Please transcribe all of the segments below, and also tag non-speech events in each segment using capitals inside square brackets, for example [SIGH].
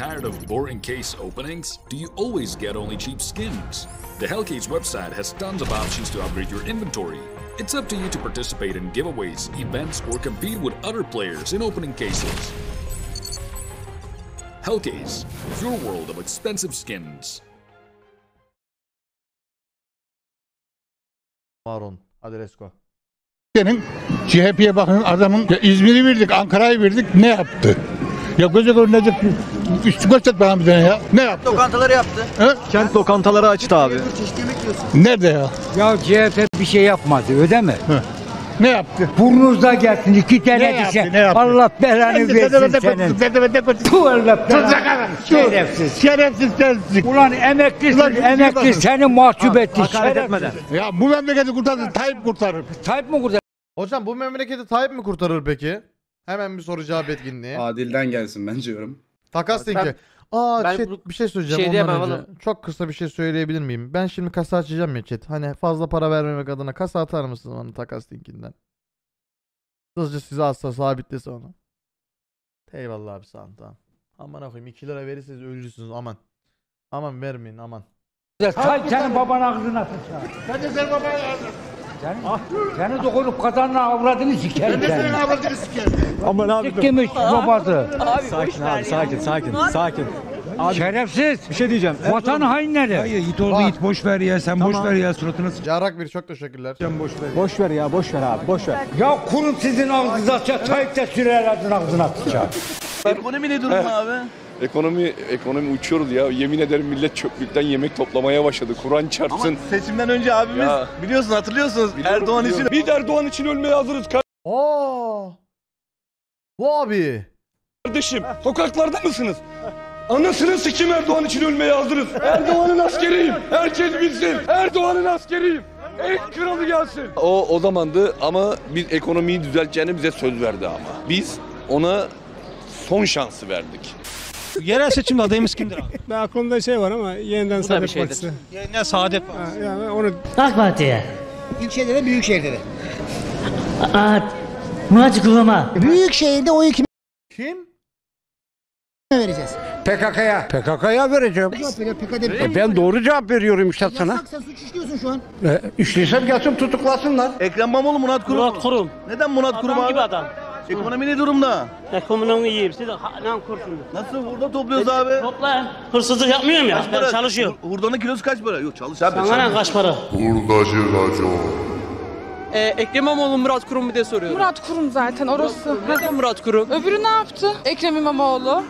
Tired of boring case openings? Do you always get only cheap skins? The Hellcase website has tons of options to upgrade your inventory. It's up to you to participate in giveaways, events, or compete with other players in opening cases. Hellcase, your world of expensive skins. Maron. Hadi let's go. Senin CHP'ye bakın adamın İzmir'i verdik, Ankara'yı verdik ne yaptı? Ya göze görünecek üstü göster bana bir tane ya. Ne yaptı? Lokantaları yaptı. He? Kent lokantaları açtı abi. Nerede ya? Ya CHP bir şey yapmadı öyle mi? Ne yaptı? Burnunuzda gelsin iki tane Ne yaptı, dişe. ne yaptı? Allah belanı versin senin. götür, bedavada götür. Tu Allah belanı. Şerefsiz. Şerefsiz sensin. Ulan emeklisin Ulan emekli seni mahcup etti. Hakaret etmeden. Ya bu memleketi kurtarır, Tayyip kurtarır. Tayyip mi kurtarır? Hocam bu memleketi Tayyip mi kurtarır peki? Hemen bir soru cevap etkinliği. Adil'den gelsin ben diyorum. Takas Ben- linki. Aa ben chat, bu- bir şey söyleyeceğim şey ondan diyemem önce. oğlum. Çok kısa bir şey söyleyebilir miyim? Ben şimdi kasa açacağım ya chat. Hani fazla para vermemek adına kasa atar mısın bana takas linkinden? Hızlıca size atsa sabitlese onu. Eyvallah abi sağ olun tamam. Aman koyayım 2 lira verirseniz ölürsünüz aman. Aman vermeyin aman. Tayyip senin baban ağzına sıçar. Ben de senin babana yazdım. Senin, seni dokunup kazanla avradını sikerim Ben de senin seni. avradını sikerim. Aman abi dur. Sikkimiş babası. Sakin abi sakin sakin sakin. Abi Şerefsiz. bir şey diyeceğim. Vatan hainleri. Hayır git orada git boş ver ya sen boş ver ya suratına Carak bir çok teşekkürler. sıçacağım boş ver. Boş ver ya boş ver abi boş ver. Ya kurum sizin ağzınıza sıçar. Tayyip de sürüyelerden ağzına sıçar. Ekonomi ne durumda abi? Ekonomi ekonomi uçuyoruz ya. Yemin ederim millet çöplükten yemek toplamaya başladı. Kur'an çarpsın. Ama seçimden önce abimiz Ya. biliyorsun hatırlıyorsunuz Erdoğan için Biz Erdoğan için ölmeye hazırız Aa! Bu abi. kardeşim. Sokaklarda mısınız? Anasını sikim Erdoğan için ölmeye hazırız. Erdoğan'ın askeriyim. Herkes bilsin. Erdoğan'ın askeriyim. En kralı gelsin. O o zamandı ama biz ekonomiyi düzelteceğini bize söz verdi ama. Biz ona son şansı verdik. Yerel seçimde adayımız kimdir abi? [LAUGHS] Ben aklımda şey var ama yeniden Saadet şeydir. Partisi. Yeniden Saadet Partisi. Yani onu AK Parti'ye. İlçede de büyük şehirde de. Aa, Murat Kurum'a. Büyük şehirde oyu kime Kim? vereceğiz? PKK'ya. PKK'ya vereceğim. E ben doğru cevap veriyorum işte sana. Sen suç işliyorsun şu an. E, işliysem gelsin tutuklasınlar. Ekrem İmamoğlu Murat Kurum. Murat Kurum. Neden Murat Kurum Adam gibi abi? adam. Ekonomi ne durumda? Ekonominin iyi. Siz de halan kurşunu. Nasıl hurda topluyoruz abi? Topla. Hırsızlık yapmıyorum ya. Ben para? çalışıyorum. Hur- Hurdanın kilosu kaç para? Yok çalış abi. Sana ne kaç para? Ee, Ekrem İmamoğlu Murat Kurum bir de soruyorum. Murat Kurum zaten orası. Neden Murat Kurum? Öbürü ne yaptı? Ekrem İmamoğlu.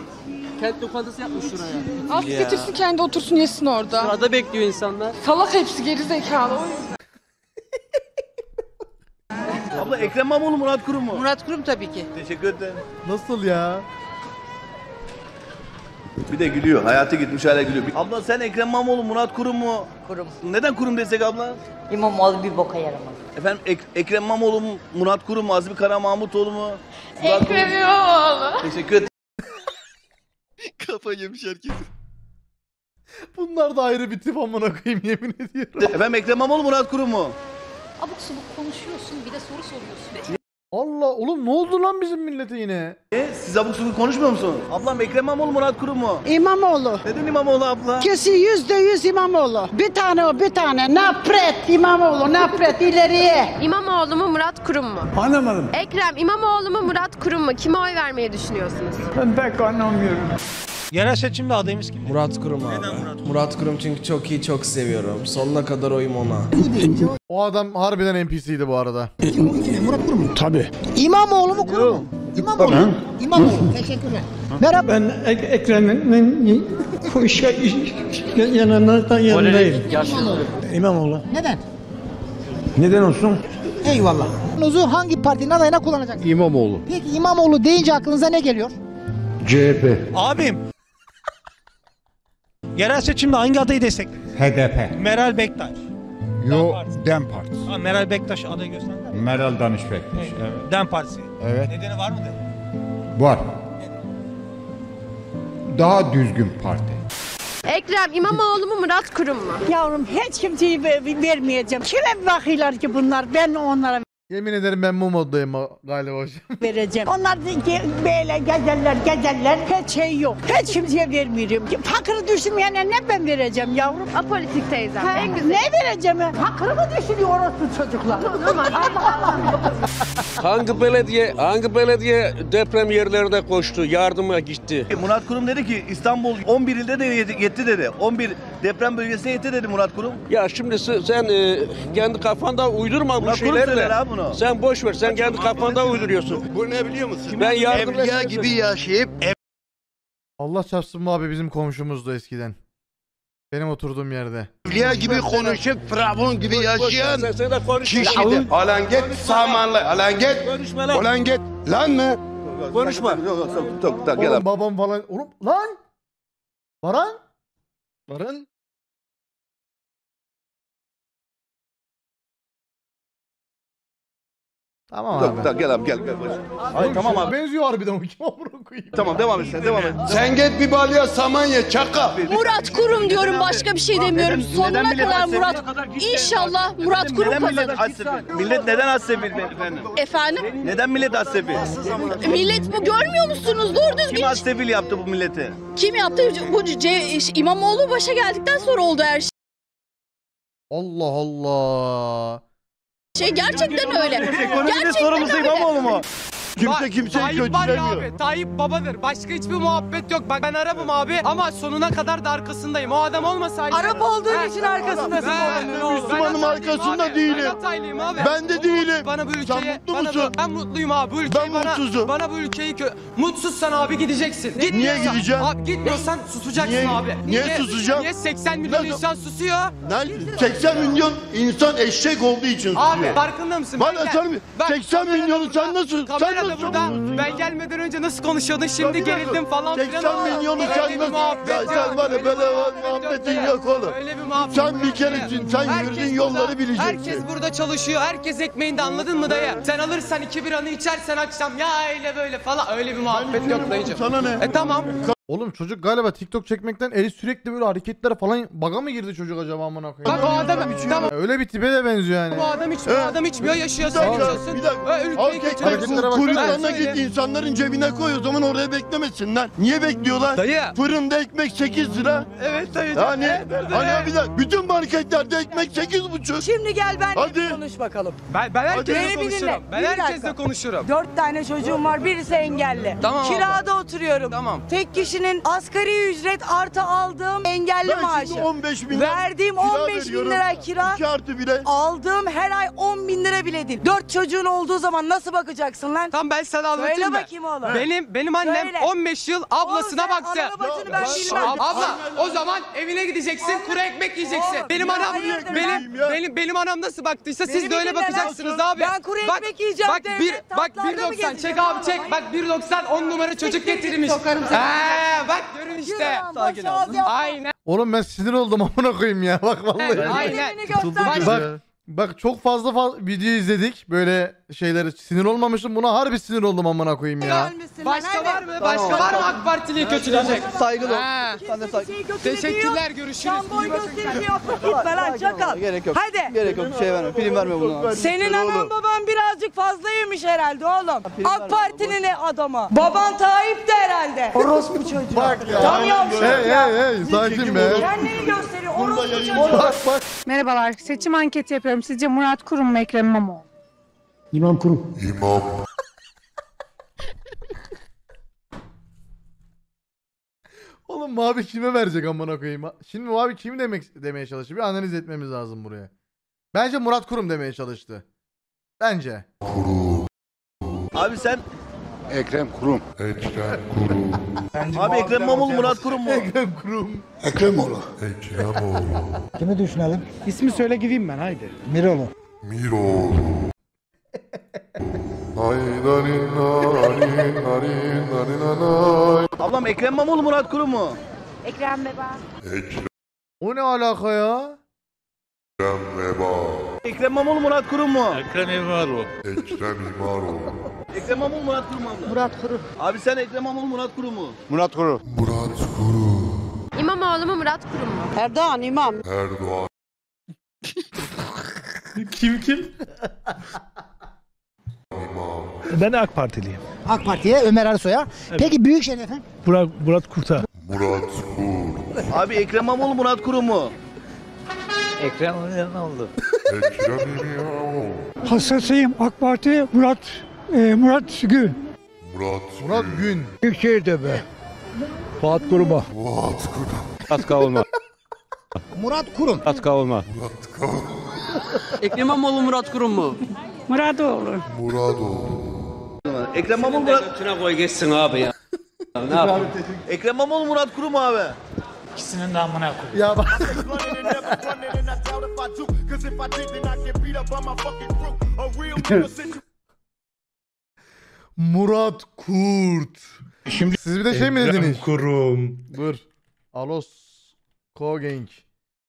Kent lokantası yapmış şuraya. Alt getirsin kendi otursun yesin orada. Sırada bekliyor insanlar. Salak hepsi geri zekalı. O yüzden. Abla Ekrem İmamoğlu Murat Kurum mu? Murat Kurum tabii ki. Teşekkür ederim. Nasıl ya? Bir de gülüyor. Hayatı gitmiş hala gülüyor. Abla sen Ekrem İmamoğlu Murat Kurum mu? Kurum. Neden kurum desek abla? İmamoğlu bir boka yaramaz. Efendim Ek- Ekrem İmamoğlu mu? Murat Kurum mu? Azmi Kara Mahmutoğlu mu? Murat Kurum. Ekrem İmamoğlu. Teşekkür ederim. Kafa yemiş herkes. Bunlar da ayrı bir tip amına koyayım yemin ediyorum. Efendim Ekrem İmamoğlu Murat Kurum mu? Abuk subuk konuşuyorsun bir de soru soruyorsun. Allah oğlum ne oldu lan bizim millete yine? E, siz abuk subuk konuşmuyor musun? Ablam Ekrem İmamoğlu Murat Kurum mu? İmamoğlu. Neden İmamoğlu abla? Kesin yüzde yüz İmamoğlu. Bir tane o bir tane. Nafret İmamoğlu nafret ileriye. İmamoğlu mu Murat Kurum mu? Anlamadım. Ekrem İmamoğlu mu Murat Kurum mu? Kime oy vermeyi düşünüyorsunuz? Ben pek anlamıyorum. Yerel seçimde adayımız kimdir? Murat Kurum abi. Murat Kurum çünkü çok iyi çok seviyorum. Sonuna kadar oyum ona. O adam harbiden NPC'ydi bu arada. Murat Kurum mu? Tabii. İmamoğlu mu Kurum mu? İmamoğlu. İmamoğlu. Teşekkürler. Merhaba. Ben Ekrem'in yanından yanındayım. İmamoğlu. Neden? Neden olsun? Eyvallah. Nuzu hangi partinin adayına kullanacak? İmamoğlu. Peki İmamoğlu deyince aklınıza ne geliyor? CHP. Abim. Yerel seçimde hangi adayı destekledin? HDP. Meral Bektaş. Yo Partisi. Dem Partisi. Ha, Meral Bektaş adayı gösterdiler mi? Meral Danış Bektaş. Evet. Dem Partisi. Evet. Nedeni var mıdır? Var. Daha düzgün parti. Ekrem İmamoğlu mu Murat Kurum mu? Yavrum hiç kimseyi ver- vermeyeceğim. Kime bakıyorlar ki bunlar? Ben onlara Yemin ederim ben bu moddayım galiba hocam. [LAUGHS] vereceğim. Onlar ge- böyle gezerler gezerler hiç şey yok. Hiç kimseye vermiyorum. Fakir düşünmeyene ne ben vereceğim yavrum? Apolitik teyzem. Ha, En güzel. ne vereceğim? Fakir mı düşünüyor orası çocuklar? [LAUGHS] Allah Allah. Hangi belediye hangi belediye deprem yerlerine koştu, yardıma gitti? Murat Kurum dedi ki İstanbul 11 ilde de yet- yetti dedi. 11 deprem bölgesine yetti dedi Murat Kurum. Ya şimdi se- sen e, kendi kafanda uydurma bu Murat Kurum şeyleri söyler abi bunu. Sen boş ver. Sen kendi kafanda uyduruyorsun. Bu ne biliyor musun? Ben yardım Evliya gibi yaşayıp Allah çarpsın bu abi bizim komşumuzdu eskiden. Benim oturduğum yerde. evliya gibi konuşup firavun gibi yaşayan kişidir. Alan git samanlı. Alan git. Konuşma lan. Ulan git. Lan mı? Konuşma. Oğlum babam falan. Oğlum lan. Baran. Varın. Tamam abi. yok, gel abi gel gel. Ay tamam abi. Benziyor harbiden o kim amına koyayım. Tamam devam et sen devam et. Sen git bir balya saman ye çaka. Murat Kurum diyorum başka bir şey demiyorum. Neden- Sonuna kadar? Murat İnşallah Murat Kurum kazanır. Millet neden hadsefil efendim? Efendim? Neden millet hadsefil? Millet bu görmüyor musunuz? Doğru Kim düzgün hadsefil yaptı bu milleti? kim yaptı? Bu C- İmamoğlu başa geldikten sonra oldu her Allah Allah. Şey. Gerçekten öyle. Ekonominin sorumlusu İmamoğlu mu? Kimse kimseyi Tayyip var ya kötülemiyor. abi. Tayyip babadır. Başka hiçbir muhabbet yok. Bak ben Arap'ım abi ama sonuna kadar da arkasındayım. O adam olmasaydı. Arap olduğun için arkasındasın Ben- oğlum, ben olur. Müslümanım, Hataylıyım arkasında abi. değilim. Ben Hataylıyım abi. Ben de değilim. Bana bu Sen ülkeyi mutlu bana musun? Ben mutluyum abi. Bu ülkeyi Ben bana mutsuzum. bana bu ülkeyi kö Mutsuzsan abi gideceksin. Niye Gitmiyorsan- gideceğim? Abi gitmiyorsan susacaksın Niye- abi. niye susacağım? Niye 80 milyon Nasıl- insan susuyor? Lan 80 milyon insan eşek olduğu için Abi susuyor. farkında mısın? Bana Ben sen Bak, 80 kamera milyonu burada, sen nasıl- sen Kamera nasıl burada. Ben gelmeden önce nasıl konuşuyordun şimdi gerildim falan filan. 80 ama milyonu sen bir nasıl... Ya sen var ya öyle bir böyle muhabbet muhabbetin yok oğlum. Öyle bir muhabbet Sen bir keresin, sen yürüdüğün yolları bileceksin. Herkes burada çalışıyor. Herkes ekmeğinde anladın mı dayı? Sen alırsan iki biranı içersen akşam ya öyle böyle falan öyle bir muhabbet yok dayıcım. Sana ne? E tamam. Oğlum çocuk galiba TikTok çekmekten eli sürekli böyle hareketlere falan baga mı girdi çocuk acaba amına koyayım? Bak o adam tamam. Öyle bir tipe de benziyor yani. Bu adam içmiyor, bu adam içmiyor, yaşıyor, Bir sen dakika, içiyorsun. bir dakika. Ö, ülkeyi Al götürüyorsun. Hareketlere bak. kuyruklarına Ha, git insanların cebine koy o zaman oraya beklemesinler. Niye bekliyorlar? Dayı. Fırında ekmek 8 lira. Evet dayı. Yani Evet, hani bir dakika bütün marketlerde ekmek 8,5. Şimdi gel ben Hadi. konuş bakalım. Ben, ben herkesle Beni dinle, konuşurum. Ben bir herkesle dakika. konuşurum. Dört tane çocuğum var, birisi engelli. Tamam. Kirada oturuyorum. Tamam. Tek kişinin asgari ücret artı aldığım engelli Ben maaşı. şimdi 15 bin lira Verdiğim kira 15 bin lira kira. 2 artı bile. Aldığım her ay 10 bin lira bile değil. Dört çocuğun olduğu zaman nasıl bakacaksın lan? Tam ben sana anlatayım Söyle mı? bakayım oğlum. Benim benim annem Söyle. 15 yıl ablasına Oğlum baktı. bacını ben Ya, bilmem. Ab- Abla o zaman evine gideceksin, kuru ekmek yiyeceksin. Oğlum, benim ya anam hayırdır benim benim benim anam nasıl baktıysa Beni siz de öyle bakacaksınız abi. Ben kuru Bak- ekmek yiyeceğim Bak bir bak tatlarda mı 1.90 çek abi çek. Bak 1.90 10 numara çocuk getirmiş. sokarım seni. Bak görün işte. Ağız yapma. Aynen. Oğlum ben sinir oldum amına koyayım ya. Bak vallahi. Aynen. Bak bak çok fazla fa- video izledik böyle şeyleri sinir olmamıştım buna harbi sinir oldum amına koyayım ya. Başka var mı? Başka var mı AK Partili'yi kötüleyecek? Saygılı ol. Ha. Sen de saygı. Kötü Teşekkürler görüşürüz. Sen boy. [LAUGHS] Gitme lan çakal. Gerek yok. Hadi. Gerek yok. Şey verme. Film verme buna. Senin anan baban birazcık fazla yemiş herhalde oğlum. AK? Parti'nin adamı? Baban Tayyip de herhalde. Orospu çocuğu. Bak ya. Tam yavşak Hey hey hey sakin be. Kendini gösteriyor. Orospu çocuğu. Bak bak. Merhabalar. Seçim anketi yapıyorum. Sizce Murat Kurum mu Ekrem İmamoğlu? İmam kurum. Oğlum mavi kime verecek amına koyayım? Şimdi mavi kim demek demeye çalışıyor? Bir analiz etmemiz lazım buraya. Bence Murat Kurum demeye çalıştı. Bence. Abi sen Ekrem Kurum. abi Ekrem İmamoğlu Murat Kurum mu? Ekrem Kurum. Ekremoğlu. Kimi düşünelim? İsmi söyle gideyim ben haydi. Miroğlu. [LAUGHS] Ablam Ekrem İmamoğlu Murat Kurum mu? Ekrem Beba. O ne alaka ya? Ekrem İmamoğlu Murat Kurum mu? Ekrem İmamoğlu. Ekrem İmamoğlu Murat Kurum mu abla? Murat Kurum. Abi sen Ekrem İmamoğlu Murat Kurum mu? Murat Kurum. İmamoğlu mu Murat Kurum mu? Erdoğan imam. Kim kim? Ben AK Partiliyim. AK Parti'ye Ömer Ersoy'a. Peki Büyükşehir efendim? Murat, Murat Kurt'a. Abi Ekrem İmamoğlu Murat Kurum mu? Ekrem oldu? Hassasıyım AK Parti Murat e, Murat Gül. Murat Gün. Büyükşehir'de be. Fuat Kurum'a. Murat Kavulma. Murat Kurum. Murat Kavulma. Ekrem İmamoğlu Murat Kurum mu? Muradoğlu. Ekrem İmamoğlu Murat... Götüne koy geçsin abi ya. [LAUGHS] ne yapayım? Ekrem İmamoğlu Murat Kurum abi. İkisinin de amına koy. Ya bak. [LAUGHS] Murat Kurt. Şimdi Siz bir de şey mi dediniz? Kurum. Dur. Alos Kogenk.